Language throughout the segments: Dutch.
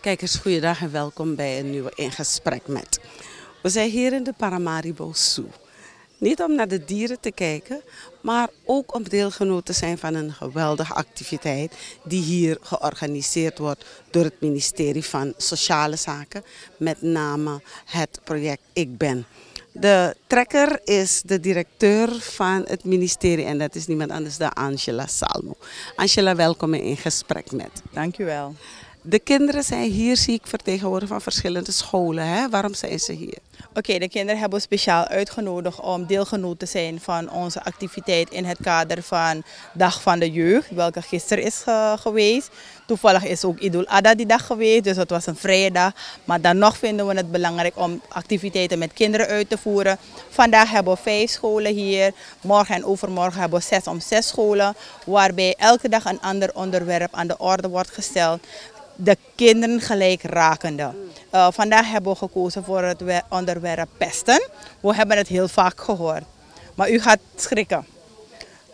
Kijkers, goeiedag en welkom bij een nieuwe In Gesprek Met. We zijn hier in de Paramaribo Zoo. Niet om naar de dieren te kijken, maar ook om deelgenoot te zijn van een geweldige activiteit die hier georganiseerd wordt door het ministerie van Sociale Zaken, met name het project Ik Ben. De trekker is de directeur van het ministerie en dat is niemand anders dan Angela Salmo. Angela, welkom in gesprek met. Dank u wel. De kinderen zijn hier, zie ik, vertegenwoordigd van verschillende scholen. Hè? Waarom zijn ze hier? Oké, de kinderen hebben we speciaal uitgenodigd om deelgenoot te zijn van onze activiteit in het kader van Dag van de Jeugd, welke gisteren is geweest. Toevallig is ook Idul Adha die dag geweest, dus het was een vrije dag. Maar dan nog vinden we het belangrijk om activiteiten met kinderen uit te voeren. Vandaag hebben we vijf scholen hier. Morgen en overmorgen hebben we zes om zes scholen. Waarbij elke dag een ander onderwerp aan de orde wordt gesteld de kinderen gelijk rakende. Uh, vandaag hebben we gekozen voor het onderwerp pesten. We hebben het heel vaak gehoord. Maar u gaat schrikken.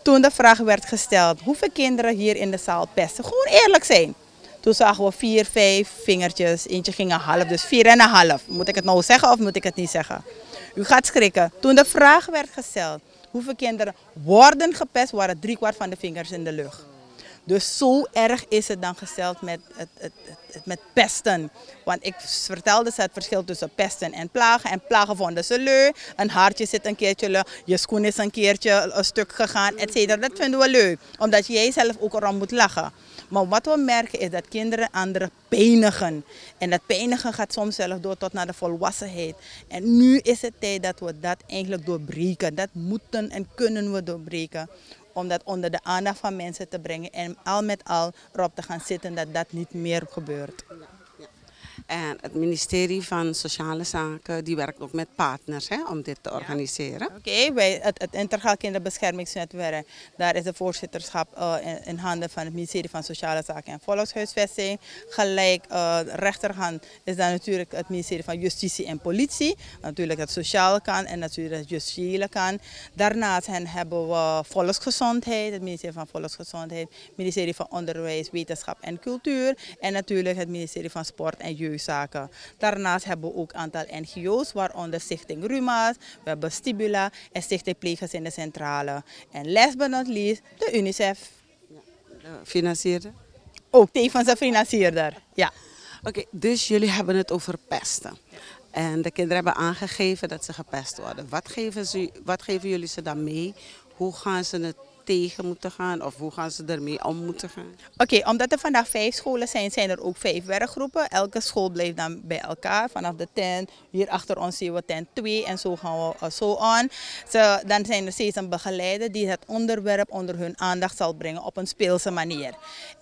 Toen de vraag werd gesteld, hoeveel kinderen hier in de zaal pesten? Gewoon eerlijk zijn. Toen zagen we vier, vijf vingertjes. Eentje ging een half, dus vier en een half. Moet ik het nou zeggen of moet ik het niet zeggen? U gaat schrikken. Toen de vraag werd gesteld, hoeveel kinderen worden gepest, waren drie kwart van de vingers in de lucht. Dus zo erg is het dan gesteld met, het, het, met pesten. Want ik vertelde ze het verschil tussen pesten en plagen. En plagen vonden ze leuk. Een haartje zit een keertje. Je schoen is een keertje een stuk gegaan, et cetera. Dat vinden we leuk. Omdat jij zelf ook erom moet lachen. Maar wat we merken is dat kinderen anderen pijnigen. En dat pijnigen gaat soms zelf door tot naar de volwassenheid. En nu is het tijd dat we dat eigenlijk doorbreken. Dat moeten en kunnen we doorbreken om dat onder de aandacht van mensen te brengen en al met al erop te gaan zitten dat dat niet meer gebeurt. En het ministerie van Sociale Zaken die werkt ook met partners hè, om dit te organiseren. Oké, okay, bij het, het Integraal Kinderbeschermingsnetwerk, daar is de voorzitterschap uh, in, in, handen van het ministerie van Sociale Zaken en Volkshuisvesting. Gelijk uh, rechterhand is dan natuurlijk het ministerie van Justitie en Politie. Natuurlijk het sociale kan en natuurlijk het justitiële kan. Daarnaast hebben we Volksgezondheid, het ministerie van Volksgezondheid, het ministerie van Onderwijs, Wetenschap en Cultuur en natuurlijk het ministerie van Sport en Jeugd zaken. Daarnaast hebben we ook een aantal NGO's, waaronder Stichting Ruma's, we hebben Stibula en Stichting Plegers in de Centrale. En last but not least, de UNICEF. Ja, de financierder? Ook tevens een financierder, ja. Oké, dus jullie hebben het over pesten. En de kinderen hebben aangegeven dat ze gepest worden. Wat geven, ze, wat geven jullie ze dan mee? Hoe gaan ze het tegen moeten gaan of hoe gaan ze ermee om moeten gaan? Oké, omdat er vandaag vijf scholen zijn, zijn er ook vijf werkgroepen. Elke school blijft dan bij elkaar vanaf de tent. Hier achter ons zien we tent 2 en zo gaan we uh, zo aan. So, dan zijn er steeds een begeleider die het onderwerp onder hun aandacht zal brengen op een speelse manier.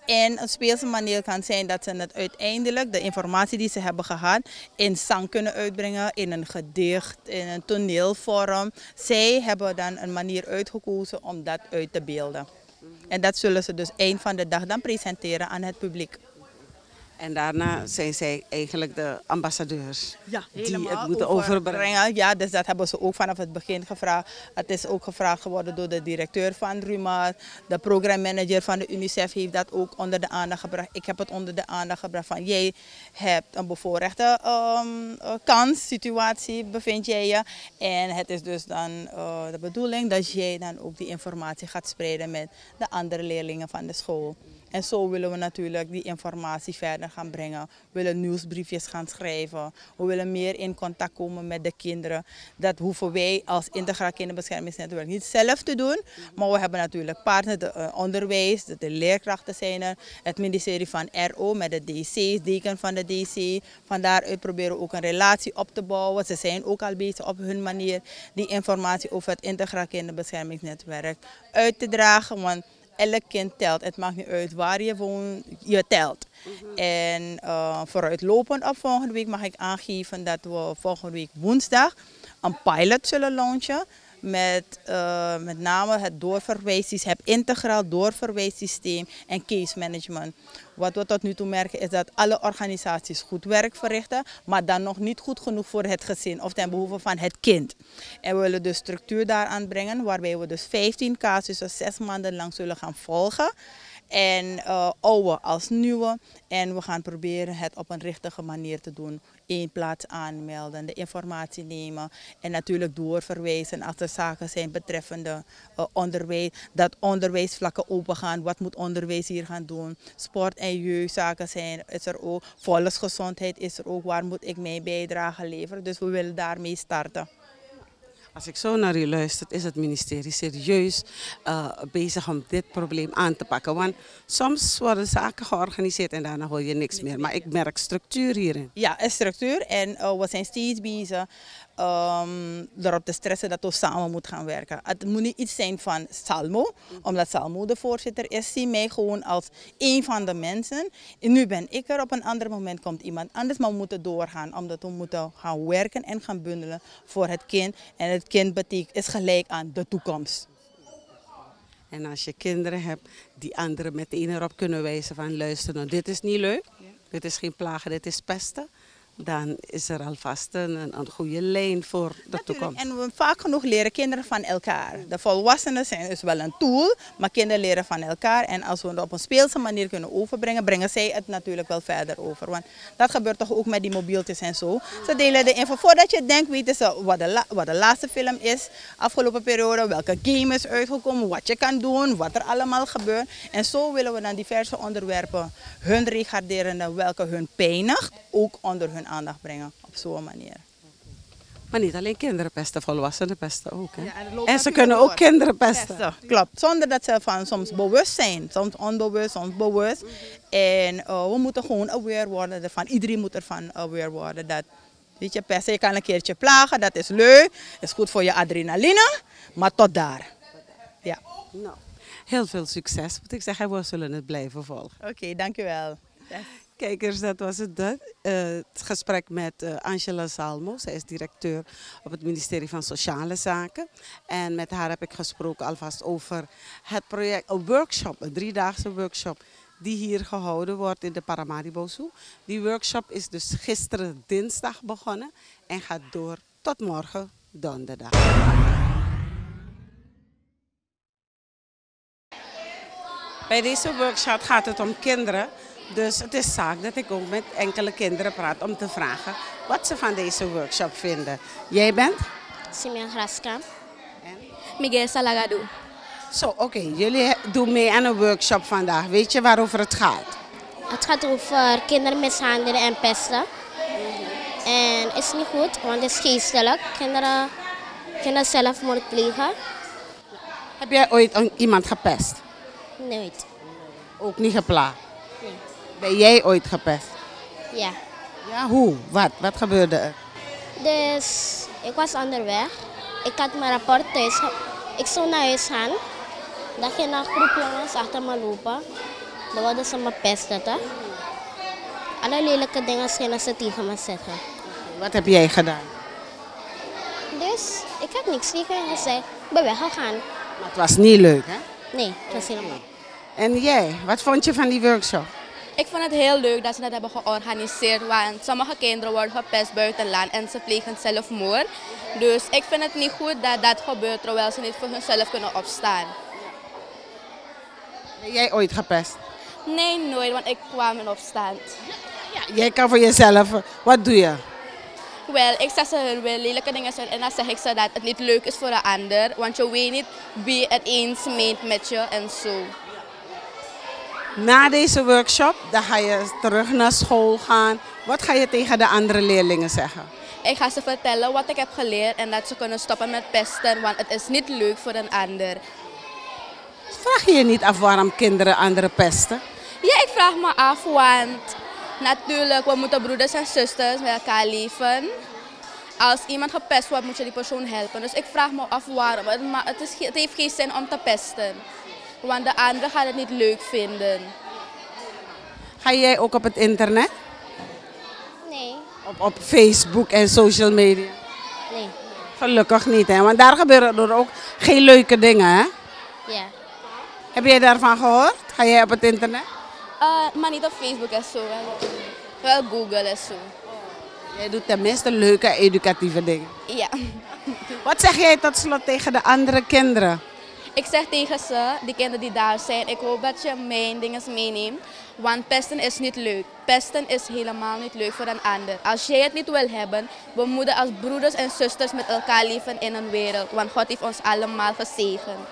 En een speelse manier kan zijn dat ze het uiteindelijk, de informatie die ze hebben gehad, in zang kunnen uitbrengen, in een gedicht, in een toneelvorm. Zij hebben dan een manier uitgekozen om dat uit te beelden. En dat zullen ze dus eind van de dag dan presenteren aan het publiek. En daarna zijn zij eigenlijk de ambassadeurs ja, die het moeten overbrengen. Ja, dus dat hebben ze ook vanaf het begin gevraagd. Het is ook gevraagd geworden door de directeur van Ruma. De programmanager van de UNICEF heeft dat ook onder de aandacht gebracht. Ik heb het onder de aandacht gebracht van jij hebt een bevoorrechte um, kans, situatie bevind jij je. En het is dus dan uh, de bedoeling dat jij dan ook die informatie gaat spreiden met de andere leerlingen van de school. En zo willen we natuurlijk die informatie verder gaan brengen. We willen nieuwsbriefjes gaan schrijven. We willen meer in contact komen met de kinderen. Dat hoeven wij als Integraal Kinderbeschermingsnetwerk niet zelf te doen. Maar we hebben natuurlijk partners, de uh, onderwijs, de, leerkrachten zijn er. Het ministerie van RO met de DC, deken van de DC. Van daaruit proberen we ook een relatie op te bouwen. Ze zijn ook al bezig op hun manier die informatie over het Integraal Kinderbeschermingsnetwerk uit te dragen. Want elk kind telt. Het maakt niet uit waar je woont, je telt. Mhm. En uh, vooruitlopend op volgende week mag ik aangeven dat we volgende week woensdag een pilot zullen launchen met uh, met name het doorverwijssysteem, het integraal doorverwijssysteem en case management. Wat we tot nu toe merken is dat alle organisaties goed werk verrichten, maar dan nog niet goed genoeg voor het gezin of ten behoeve van het kind. En we willen dus structuur daaraan brengen waarbij we dus 15 casussen zes maanden lang zullen gaan volgen. En uh, oude als nieuwe. En we gaan proberen het op een richtige manier te doen. Eén plaats aanmelden, de informatie nemen en natuurlijk doorverwijzen als er zaken zijn betreffende uh, onderwijs. Dat onderwijsvlakken open gaan. Wat moet onderwijs hier gaan doen? Sport en jeugdzaken zijn is er ook. Volksgezondheid is er ook. Waar moet ik mijn bijdrage leveren? Dus we willen daarmee starten. Als ik zo naar u luister, is het ministerie serieus uh, bezig om dit probleem aan te pakken. Want soms worden zaken georganiseerd en daarna hoor je niks meer. Maar ik merk structuur hierin. Ja, een structuur. En uh, we zijn steeds bezig um, erop te stressen dat we samen moeten gaan werken. Het moet niet iets zijn van Salmo, omdat Salmo de voorzitter is. Zie mij gewoon als een van de mensen. En nu ben ik er, op een ander moment komt iemand anders. Maar we moeten doorgaan, omdat we moeten gaan werken en gaan bundelen voor het kind. En het kind betekent, is gelijk aan de toekomst. En als je kinderen hebt die anderen meteen erop kunnen wijzen van luister, nou, dit is niet leuk, dit is geen plagen, dit is pesten dan is er alvast een, een goede lijn voor de Natuurlijk. toekomst. En we vaak genoeg leren kinderen van elkaar. De volwassenen zijn dus wel een tool, maar kinderen leren van elkaar. En als we het op een speelse manier kunnen overbrengen, brengen zij het natuurlijk wel verder over. Want dat gebeurt toch ook met die mobieltjes en zo. Ze delen de info. Voordat je denkt, weten ze wat de, wat de laatste film is, afgelopen periode, welke game is uitgekomen, wat je kan doen, wat er allemaal gebeurt. En zo willen we dan diverse onderwerpen hun regarderen welke hun pijnigt, ook onder hun aandacht brengen op zo'n manier. Maar niet alleen kinderen pesten, volwassenen pesten ook. Hè? Ja, en, en, ze kunnen ook kinderen pesten. pesten. Klopt, zonder dat ze van soms bewust zijn, soms onbewust, soms bewust. En uh, we moeten gewoon aware worden ervan. Iedereen moet ervan aware worden dat, weet je, pesten, je kan een keertje plagen, dat is leuk, is goed voor je adrenaline, maar tot daar. Ja. Nou, heel veel succes, moet ik zeggen, we zullen het blijven volgen. Oké, okay, dankjewel. Yes. Kijkers, dat was het. Uh, het gesprek met uh, Angela Salmo. Zij is directeur op het ministerie van Sociale Zaken. En met haar heb ik gesproken alvast over het project, een workshop, een driedaagse workshop die hier gehouden wordt in de Paramaribo Zoo. Die workshop is dus gisteren dinsdag begonnen en gaat door tot morgen donderdag. Bij deze workshop gaat het om kinderen dus het is zaak dat ik ook met enkele kinderen praat om te vragen wat ze van deze workshop vinden. Jij bent? Simeon Graskamp. En? Miguel Salagado. Zo, oké. Jullie doen mee aan een workshop vandaag. Weet je waarover het gaat? Het gaat over kinderen mishandelen en pesten. En het is niet goed, want het is geestelijk. Kinderen kunnen zelfmoord plegen. Heb jij ooit iemand gepest? Nooit. Ook niet geplaagd? Ben jij ooit gepest? Ja. Ja, hoe? Wat? Wat gebeurde er? Dus ik was onderweg. Ik had mijn rapport thuis. Ik zou naar huis gaan. Dan ging een groep jongens achter me lopen. Dan wilden ze me pesten. Hè? Alle lelijke dingen gingen ze tegen me zeggen. Wat heb jij gedaan? Dus ik heb niks tegen gezegd. Ik ben weggegaan. Maar het was niet leuk, hè? Nee, het was helemaal. En jij, wat vond je van die workshop? Ik vond het heel leuk dat ze dat hebben georganiseerd, want sommige kinderen worden gepest buiten land en ze plegen zelfmoord. Dus ik vind het niet goed dat dat gebeurt terwijl ze niet voor hunzelf kunnen opstaan. Ben jij ooit gepest? Nee, nooit, want ik kwam in opstand. Ja, jij kan voor jezelf, wat doe je? Wel, ik zeg ze hun wel lelijke dingen en dan zeg ik ze dat het niet leuk is voor een ander, want je weet niet wie het eens meent met je en zo. Na deze workshop, dan ga je terug naar school gaan. Wat ga je tegen de andere leerlingen zeggen? Ik ga ze vertellen wat ik heb geleerd en dat ze kunnen stoppen met pesten, want het is niet leuk voor een ander. Vraag je je niet af waarom kinderen anderen pesten? Ja, ik vraag me af, want natuurlijk, we moeten broeders en zusters met elkaar leven. Als iemand gepest wordt, moet je die persoon helpen. Dus ik vraag me af waarom. Het, is, het heeft geen zin om te pesten. Want de anderen gaan het niet leuk vinden. Ga jij ook op het internet? Nee. Op, op Facebook en social media? Nee. Gelukkig niet, hè? want daar gebeuren er ook geen leuke dingen, hè? Ja. Heb jij daarvan gehoord? Ga jij op het internet? Uh, maar niet op Facebook en zo. Wel Google en zo. Jij doet tenminste leuke educatieve dingen. Ja. Wat zeg jij tot slot tegen de andere kinderen? Ik zeg tegen ze, die kinderen die daar zijn, ik hoop dat je mijn dingen meeneemt. Want pesten is niet leuk. Pesten is helemaal niet leuk voor een ander. Als jij het niet wil hebben, we moeten als broeders en zusters met elkaar leven in een wereld. Want God heeft ons allemaal gezegend.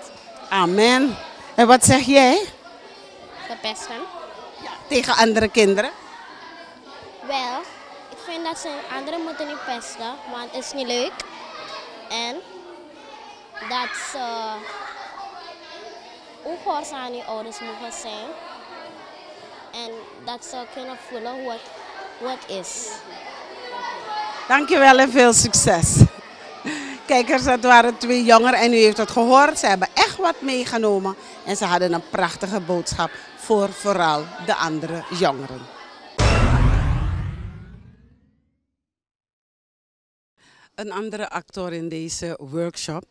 Amen. En wat zeg jij Verpesten. tegen andere kinderen? Wel, ik vind dat ze anderen moeten niet pesten, want het is niet leuk. En dat ze ongehoorzaam aan je ouders mogen zijn. En dat ze kunnen voelen hoe het, hoe is. Dankjewel en veel succes. Kijkers, dat waren twee jongeren en u heeft het gehoord. Ze hebben echt wat meegenomen en ze hadden een prachtige boodschap voor vooral de andere jongeren. Een andere actor in deze workshop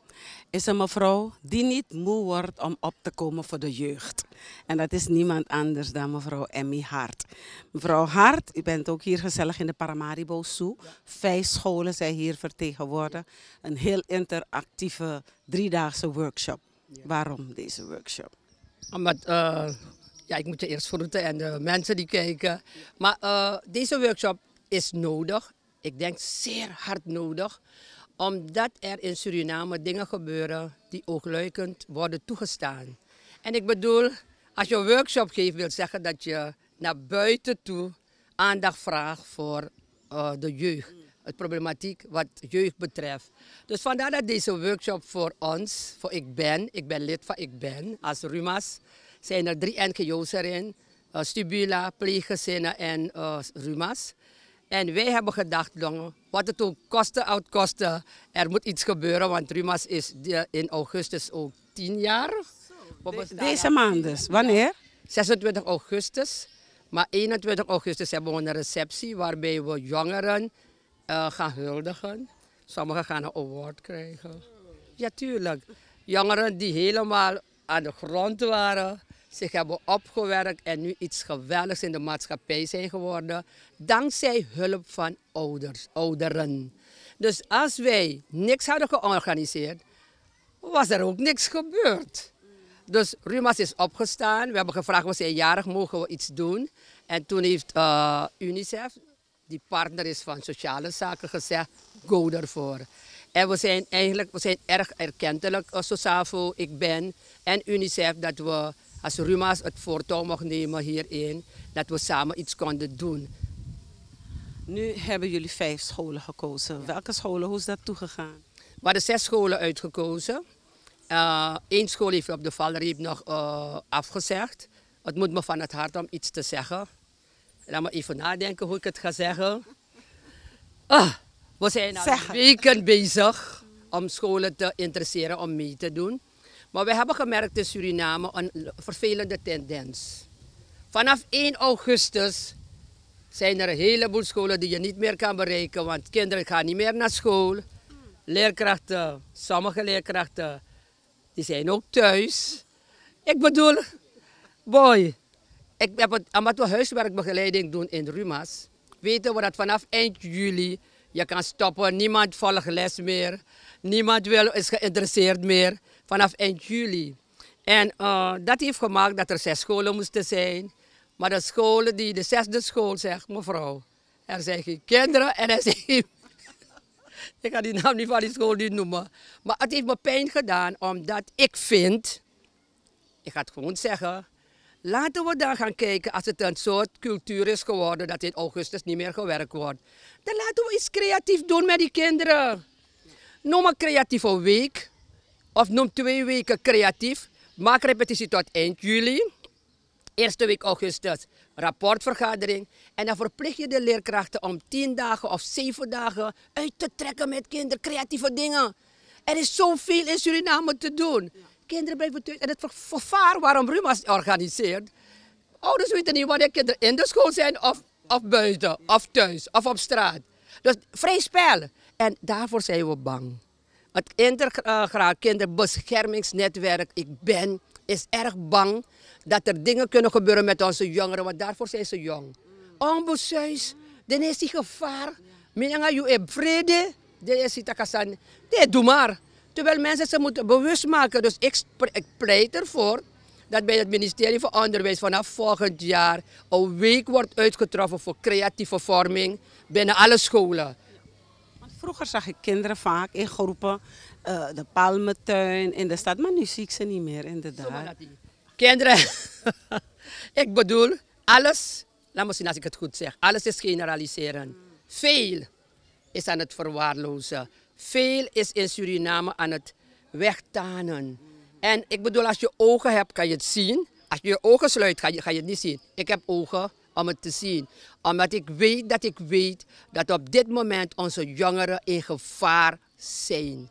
is een mevrouw die niet moe wordt om op te komen voor de jeugd. En dat is niemand anders dan mevrouw Emmy Hart. Mevrouw Hart, u bent ook hier gezellig in de Paramaribo Zoo. Vijf scholen zijn hier vertegenwoordigd. Een heel interactieve driedaagse workshop. Waarom deze workshop? Omdat, eh, ja, ik moet je eerst groeten en de mensen die kijken. Maar eh, deze workshop is nodig. Ik denk zeer hard nodig. Omdat er in Suriname dingen gebeuren die oogluikend worden toegestaan. En ik bedoel, als je een workshop geeft, wil zeggen dat je naar buiten toe aandacht vraagt voor eh, de jeugd. Het problematiek wat jeugd betreft. Dus vandaar dat deze workshop voor ons, voor Ik Ben, ik ben lid van Ik Ben, als RUMAS, zijn er drie NGO's erin. eh, Stubula, pleeggezinnen en eh, RUMAS. En wij hebben gedacht, jongen, wat het ook kosten, oud kosten, er moet iets gebeuren, want RUMAS is in augustus ook tien jaar. We bestaan Deze maand dus. Wanneer? 26 augustus. Maar 21 augustus hebben we een receptie waarbij we jongeren eh, gaan huldigen. Sommigen gaan een award krijgen. Ja, tuurlijk. Jongeren die helemaal aan de grond waren, zich hebben opgewerkt en nu iets geweldigs in de maatschappij zijn geworden. Dankzij hulp van ouders, ouderen. Dus als wij niks hadden georganiseerd, was er ook niks gebeurd. Dus Rumas is opgestaan. We hebben gevraagd, we zijn jarig, mogen we iets doen? En toen heeft eh, UNICEF, die partner is van Sociale Zaken, gezegd, go ervoor. En we zijn eigenlijk we zijn erg erkentelijk, als SOSAVO, ik ben, en UNICEF, dat we als Rumas het voortouw mochten nemen hierin, dat we samen iets konden doen. Nu hebben jullie vijf scholen gekozen. Welke scholen, hoe is dat toegegaan? We hadden zes scholen uitgekozen. Eén school heeft op de valreep nog eh, afgezegd. Het moet me van het hart om iets te zeggen. Laat me even nadenken hoe ik het ga zeggen. Ah, we zijn al weken bezig om scholen te interesseren om mee te doen. Maar we hebben gemerkt in Suriname een vervelende tendens. Vanaf 1 augustus zijn er een heleboel scholen die je niet meer kan bereiken, want kinderen gaan niet meer naar school. Leerkrachten, sommige leerkrachten, die zijn ook thuis. Ik bedoel, boy, ik heb het, omdat we huiswerkbegeleiding doen in Rumas, weten we dat vanaf eind juli je kan stoppen. Niemand volgt les meer. Niemand wil, is geïnteresseerd meer vanaf eind juli. En eh, dat heeft gemaakt dat er zes scholen moesten zijn. Maar de scholen die, de zesde school zegt, mevrouw, er zijn geen kinderen en er zijn ik ga die naam niet van die school niet noemen. Maar het heeft me pijn gedaan omdat ik vind, ik ga het gewoon zeggen, laten we dan gaan kijken als het een soort cultuur is geworden dat in augustus niet meer gewerkt wordt. Dan laten we iets creatief doen met die kinderen. Noem een creatieve week of noem twee weken creatief. Maak repetitie tot eind juli. Eerste week augustus rapportvergadering. En dan verplicht je de leerkrachten om tien dagen of zeven dagen uit te trekken met kinderen, creatieve dingen. Er is zoveel in Suriname te doen. Kinderen blijven thuis. En het ver- vervaar waarom Rumas organiseert. Ouders weten niet wanneer kinderen in de school zijn of, of buiten, of thuis, of op straat. Dus vrij spel. En daarvoor zijn we bang. Het Intergraad Kinderbeschermingsnetwerk, ik ben, is erg bang dat er dingen kunnen gebeuren met onze jongeren, want daarvoor zijn ze jong. Ombudshuis, dan is die gevaar. Minanga you e vrede, dan is die takasan. Nee, doe maar. Terwijl mensen ze moeten bewust maken. Dus ik, ik pleit ervoor dat bij het ministerie van Onderwijs vanaf volgend jaar een week wordt uitgetroffen voor creatieve vorming binnen alle scholen. Vroeger zag ik kinderen vaak in groepen, eh, de palmentuin in de stad, maar nu zie ik ze niet meer inderdaad. Kinderen, ik bedoel, alles, laat me zien als ik het goed zeg, alles is generaliseren. Veel is aan het verwaarlozen. Veel is in Suriname aan het wegtanen. En ik bedoel, als je ogen hebt, kan je het zien. Als je je ogen sluit, ga je, ga je het niet zien. Ik heb ogen om het te zien. Omdat ik weet dat ik weet dat op dit moment onze jongeren in gevaar zijn.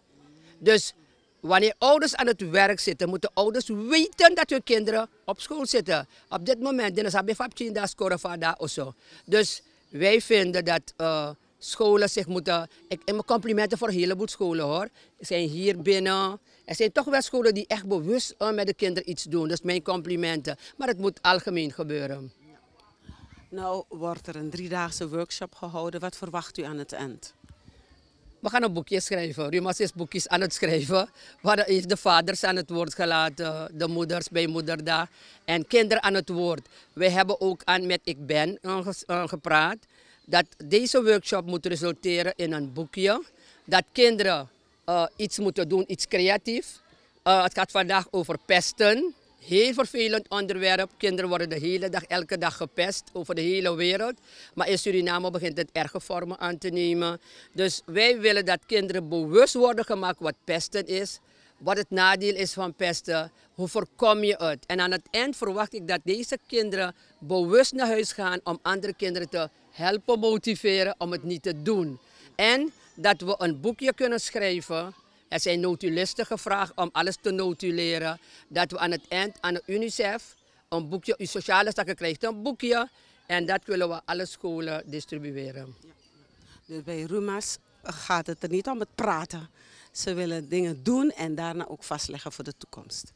Dus wanneer ouders aan het werk zitten, moeten ouders weten dat hun kinderen op school zitten. Op dit moment, dan is het dat scoren van of zo. Dus wij vinden dat eh, scholen zich moeten. Ik, en mijn complimenten voor een heleboel scholen hoor. Er zijn hier binnen. Er zijn toch wel scholen die echt bewust eh, met de kinderen iets doen. Dus mijn complimenten. Maar het moet algemeen gebeuren. Nou wordt er een driedaagse workshop gehouden. Wat verwacht u aan het eind? We gaan een boekje schrijven. Rumas is boekjes aan het schrijven. We hadden even de vaders aan het woord gelaten, de moeders bij Moederdag en kinderen aan het woord. Wij hebben ook aan met Ik Ben gepraat dat deze workshop moet resulteren in een boekje. Dat kinderen uh, iets moeten doen, iets creatiefs. Uh, het gaat vandaag over pesten. Heel vervelend onderwerp. Kinderen worden de hele dag, elke dag gepest over de hele wereld. Maar in Suriname begint het erge vormen aan te nemen. Dus wij willen dat kinderen bewust worden gemaakt wat pesten is. Wat het nadeel is van pesten. Hoe voorkom je het? En aan het eind verwacht ik dat deze kinderen bewust naar huis gaan om andere kinderen te helpen motiveren om het niet te doen. En dat we een boekje kunnen schrijven er zijn notulisten gevraagd om alles te notuleren. Dat we aan het eind aan de UNICEF een boekje, uw sociale zaken krijgt een boekje. En dat willen we alle scholen distribueren. Dus bij Rumas gaat het er niet om het praten. Ze willen dingen doen en daarna ook vastleggen voor de toekomst.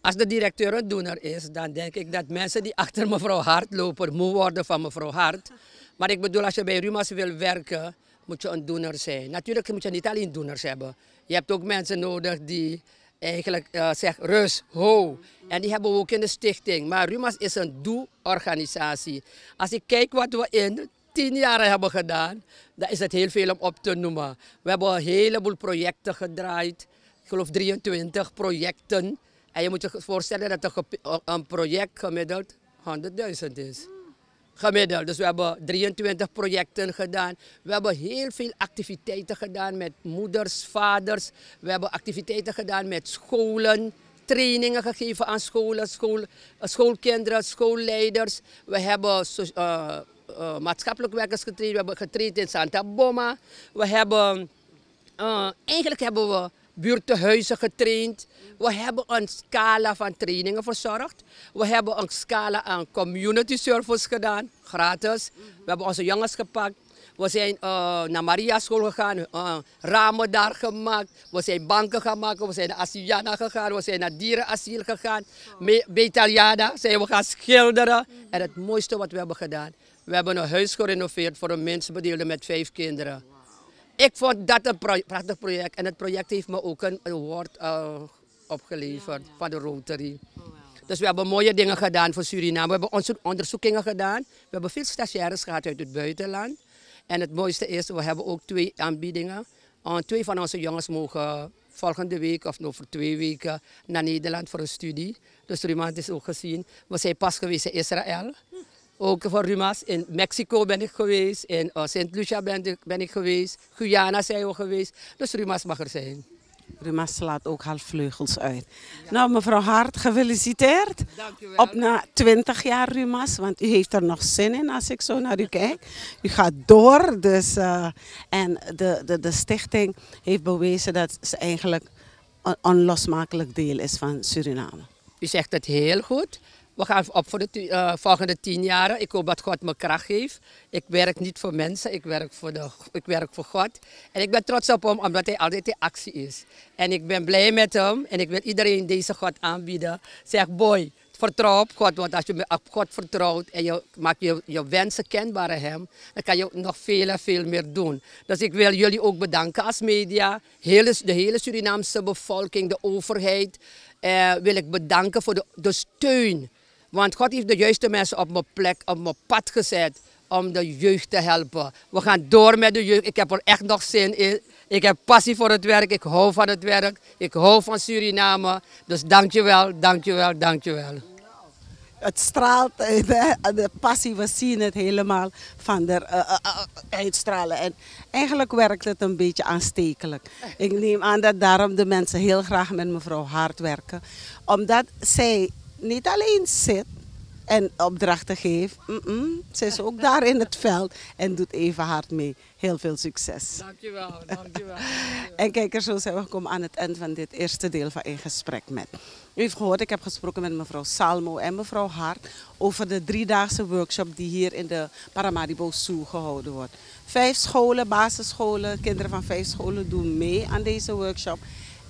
Als de directeur een doener is, dan denk ik dat mensen die achter mevrouw Hart lopen moe worden van mevrouw Hart. Maar ik bedoel, als je bij Rumas wil werken, moet je een doener zijn. Natuurlijk moet je niet alleen doeners hebben. Je hebt ook mensen nodig die eigenlijk uh, rust, ho. En die hebben we ook in de stichting. Maar Rumas is een doe-organisatie. Als ik kijk wat we in tien jaar hebben gedaan, dan is het heel veel om op te noemen. We hebben een heleboel projecten gedraaid. Ik geloof 23 projecten. En je moet je voorstellen dat een project gemiddeld 100.000 is. Gemiddeld. Dus we hebben 23 projecten gedaan. We hebben heel veel activiteiten gedaan met moeders, vaders. We hebben activiteiten gedaan met scholen. Trainingen gegeven aan scholen, school, schoolkinderen, schoolleiders. We hebben uh, uh, maatschappelijk werkers getraind. We hebben getraind in Santa Boma. We hebben, eigenlijk hebben we buurtenhuizen getraind. We hebben een scala van trainingen verzorgd. We hebben een scala aan community service gedaan, gratis. We hebben onze jongens gepakt. We zijn uh, naar Maria school gegaan, uh, ramen daar gemaakt. We zijn banken gaan maken, we zijn naar Asiana gegaan, we zijn naar dierenasiel gegaan. Bij Italiana zijn we gaan schilderen. En het mooiste wat we hebben gedaan, we hebben een huis gerenoveerd voor een mensenbedeelde met vijf kinderen. Ik vond dat een prachtig project. En het project heeft me ook een award uh, opgeleverd ja, ja. van de Rotary. Oh, wow. Dus we hebben mooie dingen gedaan voor Suriname. We hebben onze onderzoekingen gedaan. We hebben veel stagiaires gehad uit het buitenland. En het mooiste is, we hebben ook twee aanbiedingen. Uh, twee van onze jongens mogen volgende week of over twee weken naar Nederland voor een studie. Dus Suriname is ook gezien. We zijn pas geweest in Israël. Ook voor Rumas. In Mexico ben ik geweest. In uh, Sint Lucia ben ik, ben ik geweest. Guyana zijn we geweest. Dus Rumas mag er zijn. Rumas slaat ook half vleugels uit. Ja. Nou, mevrouw Hart, gefeliciteerd. Dank u wel. Op na 20 jaar Rumas, want u heeft er nog zin in als ik zo naar u kijk. U gaat door. Dus, uh, en de, de, de stichting heeft bewezen dat ze eigenlijk een onlosmakelijk deel is van Suriname. U zegt het heel goed. We gaan op voor de uh, volgende tien jaren. Ik hoop dat God me kracht geeft. Ik werk niet voor mensen, ik werk voor, de, ik werk voor God. En ik ben trots op hem, omdat hij altijd in actie is. En ik ben blij met hem en ik wil iedereen deze God aanbieden. Zeg, boy, vertrouw op God. Want als je op God vertrouwt en je maakt je, je wensen kenbaar aan Hem, dan kan je nog veel en veel meer doen. Dus ik wil jullie ook bedanken als media, hele, de hele Surinaamse bevolking, de overheid. Eh, wil ik bedanken voor de, de steun. Want God heeft de juiste mensen op mijn plek, op mijn pad gezet om de jeugd te helpen. We gaan door met de jeugd. Ik heb er echt nog zin in. Ik heb passie voor het werk. Ik hou van het werk. Ik hou van Suriname. Dus dankjewel, dankjewel, dankjewel. Het straalt, eh, de, de passie, we zien het helemaal van de uh, uh, uitstralen. En eigenlijk werkt het een beetje aanstekelijk. Ik neem aan dat daarom de mensen heel graag met mevrouw Hart werken. Omdat zij niet alleen zit, en opdrachten geeft. Mm -mm. Ze is ook daar in het veld en doet even hard mee. Heel veel succes. Dankjewel, dankjewel. en kijk, zo zijn we gekomen aan het eind van dit eerste deel van In Gesprek Met. U heeft gehoord, ik heb gesproken met mevrouw Salmo en mevrouw Hart over de driedaagse workshop die hier in de Paramaribo Zoo gehouden wordt. Vijf scholen, basisscholen, kinderen van vijf scholen doen mee aan deze workshop.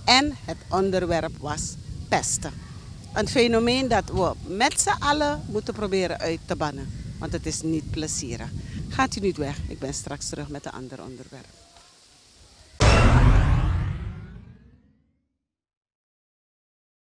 En het onderwerp was pesten. Een fenomeen dat we met z'n allen moeten proberen uit te bannen. Want het is niet plezierig. Gaat u niet weg, ik ben straks terug met een ander onderwerp.